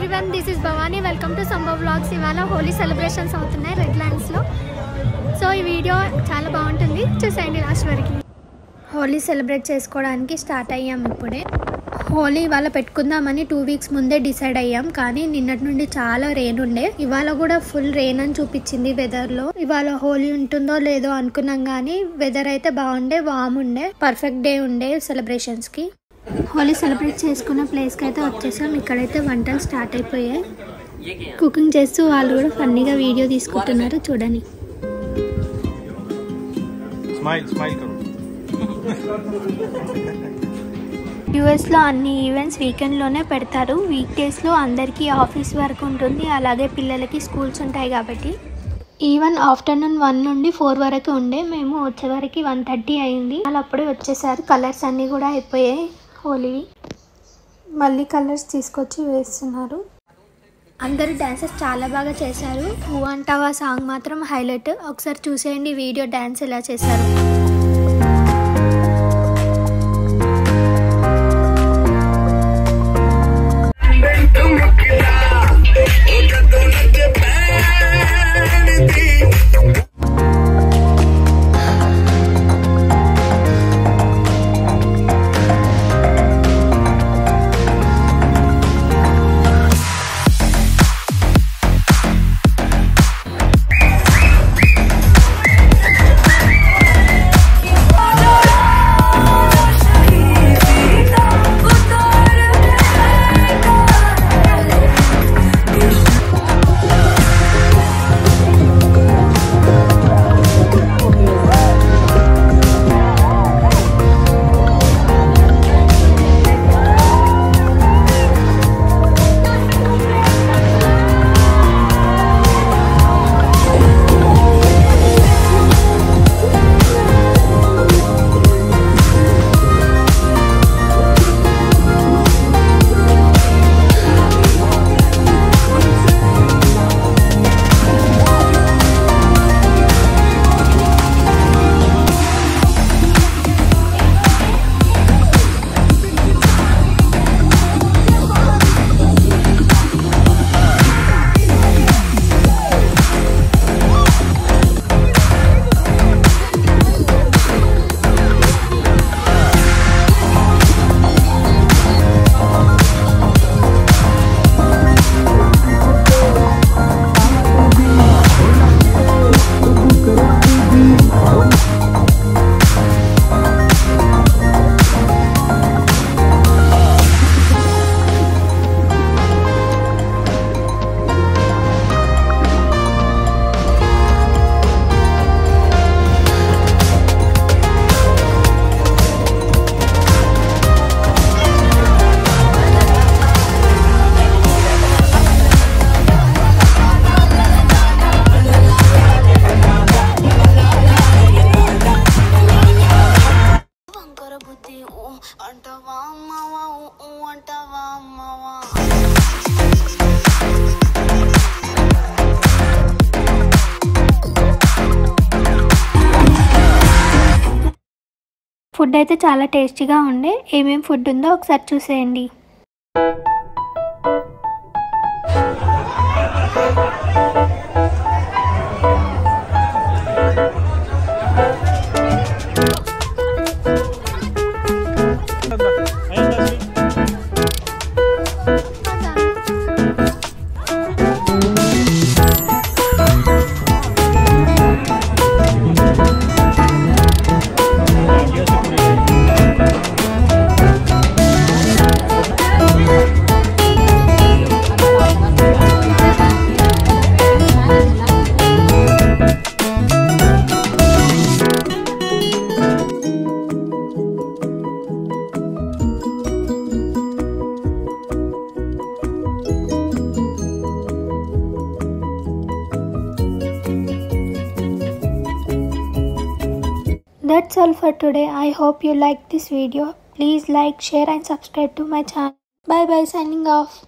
Everyone this is Bhavani. Welcome to Sambhav blogs ఇవాళ Holi celebrations అవుతున్నాయి red ల్యాండ్స్లో so ఈ వీడియో చాలా బాగుంటుంది. చూసేయండి లాస్ట్ వరకు. హోలీ సెలబ్రేట్ చేసుకోవడానికి స్టార్ట్ అయ్యాం ఇప్పుడే. హోలీ ఇవాళ పెట్టుకుందామని టూ వీక్స్ ముందే డిసైడ్ అయ్యాం. కానీ నిన్నటి నుండి చాలా రెయిన్ ఉండే. ఇవాళ కూడా ఫుల్ రెయిన్ అని చూపించింది వెదర్లో ఇవాళ హోలీ ఉంటుందో లేదో అనుకున్నాం కానీ వెదర్ అయితే బాగుండే వామ్ ఉండే. పర్ఫెక్ట్ డే ఉండే సెలబ్రేషన్స్కి హోలీ సెలబ్రేట్ చేసుకున్న ప్లేస్కి అయితే వచ్చేసాం. ఇక్కడైతే వంటలు స్టార్ట్ అయిపోయాయి. కుకింగ్ చేస్తూ వాళ్ళు కూడా ఫన్నీగా వీడియో తీసుకుంటున్నారు. చూడని యూఎస్లో అన్ని ఈవెంట్స్ వీకెండ్లోనే పెడతారు. వీక్ డేస్లో అందరికీ ఆఫీస్ వర్క్ ఉంటుంది. అలాగే పిల్లలకి స్కూల్స్ ఉంటాయి కాబట్టి. ఈవెన్ ఆఫ్టర్నూన్ వన్ నుండి ఫోర్ వరకు ఉండే. మేము వచ్చేవరకు వన్ థర్టీ అయింది. వాళ్ళు అప్పుడే వచ్చేసారు. కలర్స్ అన్నీ కూడా అయిపోయాయి. హోలీ మళ్ళీ కలర్స్ తీసుకొచ్చి వేస్తున్నారు. అందరూ డ్యాన్సెస్ చాలా బాగా చేశారు. ఊ అంటావా సాంగ్ మాత్రం హైలైట్. ఒకసారి చూసేయండి వీడియో డ్యాన్స్ ఎలా చేశారు. ఫుడ్ అయితే చాలా టేస్టీగా ఉండే. ఏమేమి ఫుడ్ ఉందో ఒకసారి చూసేయండి. That's all for today. I hope you liked this video. Please like, share and subscribe to my channel. Bye bye signing off.